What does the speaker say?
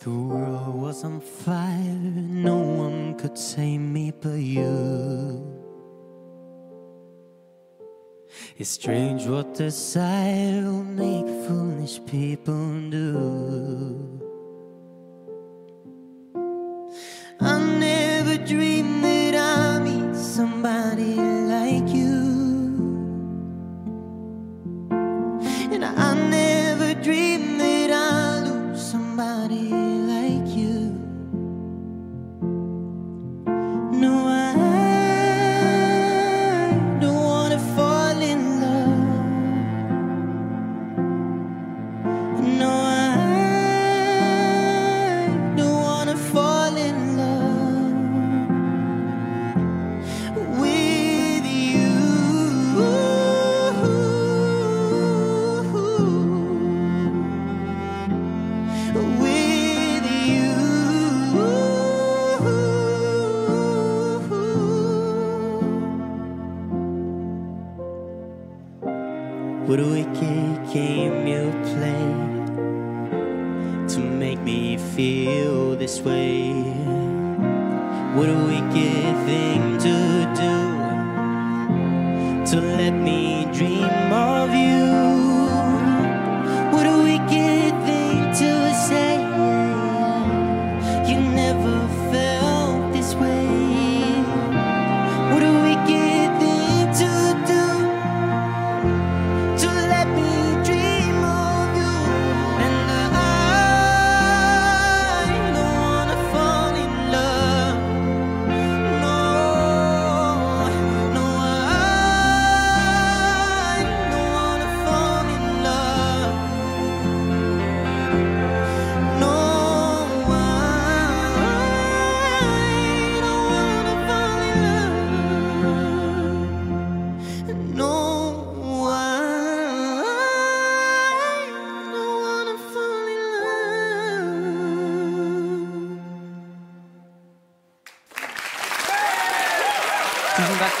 The world was on fire, no one could save me but you. It's strange what desire will make foolish people do. No, I What a wicked game you play to make me feel this way. What a wicked thing to do to let me dream of you. 頑張って。